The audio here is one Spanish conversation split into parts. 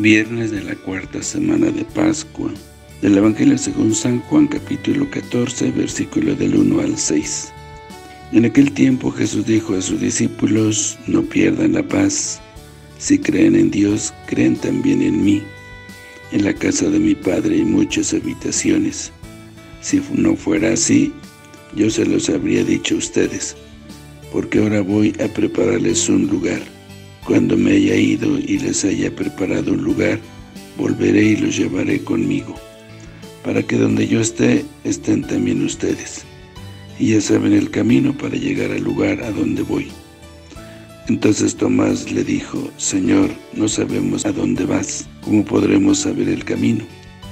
Viernes de la cuarta semana de Pascua. Del Evangelio según San Juan capítulo 14, versículo del 1 al 6. En aquel tiempo Jesús dijo a sus discípulos, no pierdan la paz. Si creen en Dios, creen también en mí. En la casa de mi Padre hay muchas habitaciones. Si no fuera así, yo se los habría dicho a ustedes, porque ahora voy a prepararles un lugar. Cuando me haya ido y les haya preparado un lugar, volveré y los llevaré conmigo, para que donde yo esté, estén también ustedes. Y ya saben el camino para llegar al lugar a donde voy. Entonces Tomás le dijo, Señor, no sabemos a dónde vas, ¿cómo podremos saber el camino?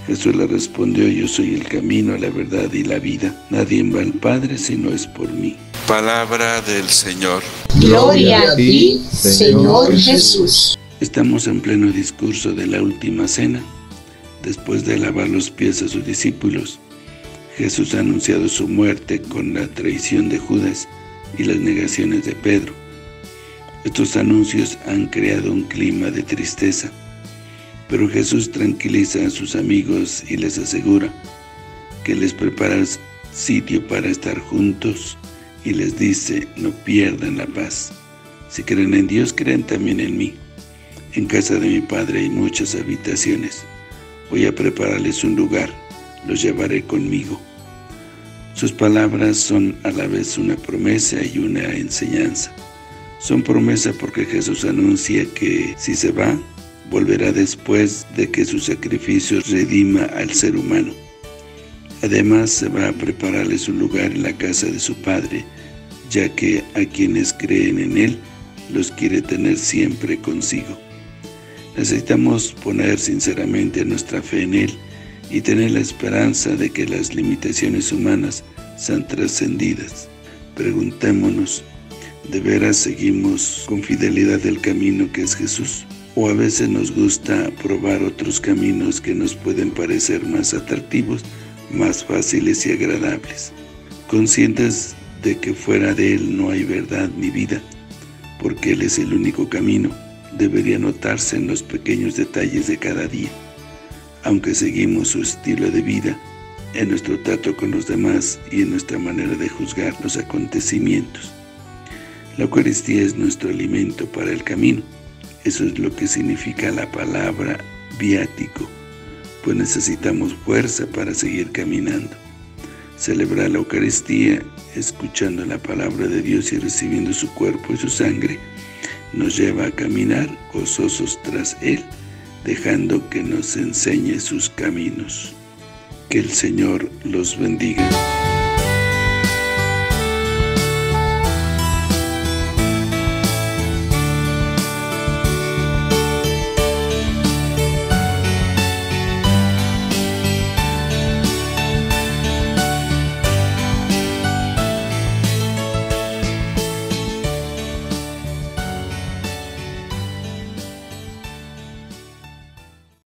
Jesús le respondió, yo soy el camino, la verdad y la vida. Nadie va al Padre si no es por mí. Palabra del Señor. Gloria a ti, Señor Jesús. Estamos en pleno discurso de la última cena. Después de lavar los pies a sus discípulos, Jesús ha anunciado su muerte con la traición de Judas y las negaciones de Pedro. Estos anuncios han creado un clima de tristeza pero Jesús tranquiliza a sus amigos y les asegura que les prepara sitio para estar juntos y les dice, no pierdan la paz. Si creen en Dios, creen también en mí. En casa de mi Padre hay muchas habitaciones. Voy a prepararles un lugar, los llevaré conmigo. Sus palabras son a la vez una promesa y una enseñanza. Son promesa porque Jesús anuncia que si se va, volverá después de que su sacrificio redima al ser humano. Además, se va a prepararles un lugar en la casa de su Padre, ya que a quienes creen en Él, los quiere tener siempre consigo. Necesitamos poner sinceramente nuestra fe en Él y tener la esperanza de que las limitaciones humanas sean trascendidas. Preguntémonos, ¿de veras seguimos con fidelidad el camino que es Jesús? o a veces nos gusta probar otros caminos que nos pueden parecer más atractivos, más fáciles y agradables. Conscientes de que fuera de Él no hay verdad ni vida, porque Él es el único camino, debería notarse en los pequeños detalles de cada día. Aunque seguimos su estilo de vida, en nuestro trato con los demás y en nuestra manera de juzgar los acontecimientos. La Eucaristía es nuestro alimento para el camino, eso es lo que significa la palabra viático, pues necesitamos fuerza para seguir caminando. Celebrar la Eucaristía, escuchando la palabra de Dios y recibiendo su cuerpo y su sangre, nos lleva a caminar gozosos tras Él, dejando que nos enseñe sus caminos. Que el Señor los bendiga.